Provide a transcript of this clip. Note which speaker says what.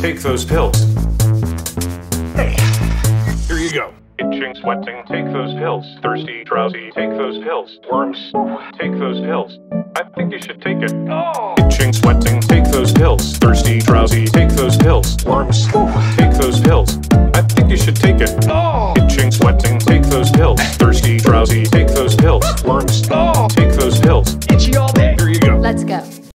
Speaker 1: Take those pills. Hey. Here you go. Itching, sweating, take those pills. Thirsty, drowsy, take those pills. Worms, take those pills. I think you should take it. Oh. Itching, sweating, take those pills. Thirsty, drowsy, take those pills. Worms, take those pills. I think you should take it. Oh. Itching, sweating, take those pills. Thirsty, drowsy, take those pills. Worms, oh. take those pills. Itchy all